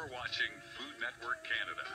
You're watching Food Network Canada.